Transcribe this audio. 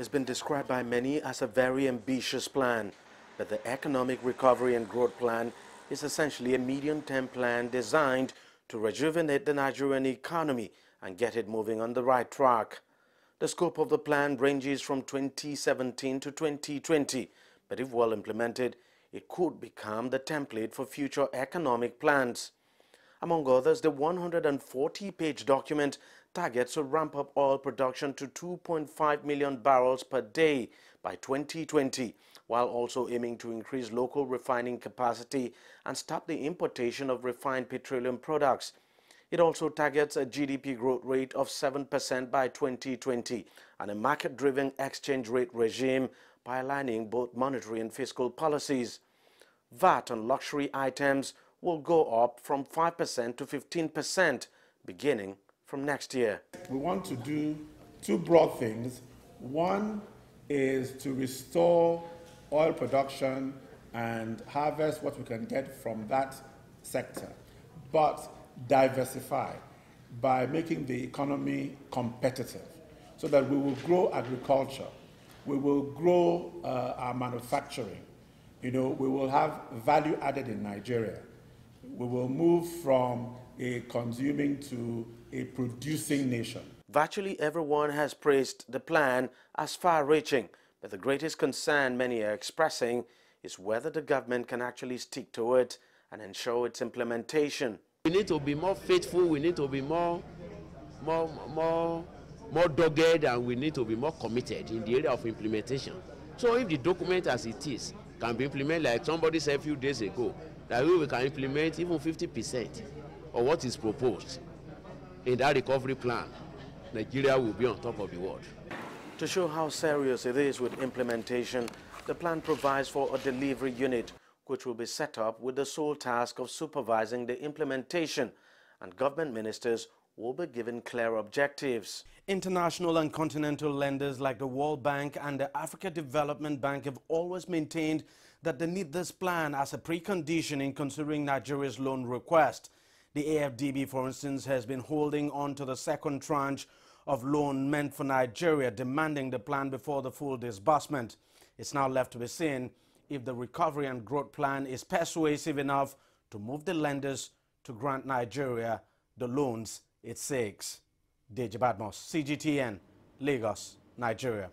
has been described by many as a very ambitious plan, but the Economic Recovery and Growth Plan is essentially a medium-term plan designed to rejuvenate the Nigerian economy and get it moving on the right track. The scope of the plan ranges from 2017 to 2020, but if well implemented, it could become the template for future economic plans. Among others, the 140-page document targets to ramp up oil production to 2.5 million barrels per day by 2020, while also aiming to increase local refining capacity and stop the importation of refined petroleum products. It also targets a GDP growth rate of 7% by 2020 and a market-driven exchange rate regime by aligning both monetary and fiscal policies. VAT on luxury items will go up from 5% to 15% beginning from next year. We want to do two broad things. One is to restore oil production and harvest what we can get from that sector, but diversify by making the economy competitive so that we will grow agriculture, we will grow uh, our manufacturing, you know, we will have value added in Nigeria we will move from a consuming to a producing nation. Virtually everyone has praised the plan as far-reaching, but the greatest concern many are expressing is whether the government can actually stick to it and ensure its implementation. We need to be more faithful, we need to be more, more, more, more dogged, and we need to be more committed in the area of implementation. So if the document as it is can be implemented like somebody said a few days ago, that we can implement even 50% of what is proposed in that recovery plan, Nigeria will be on top of the world. To show how serious it is with implementation, the plan provides for a delivery unit which will be set up with the sole task of supervising the implementation and government ministers will be given clear objectives. International and continental lenders like the World Bank and the Africa Development Bank have always maintained that they need this plan as a precondition in considering Nigeria's loan request. The AFDB, for instance, has been holding on to the second tranche of loan meant for Nigeria, demanding the plan before the full disbursement. It's now left to be seen if the recovery and growth plan is persuasive enough to move the lenders to grant Nigeria the loans it seeks. Deji Badmus, CGTN, Lagos, Nigeria.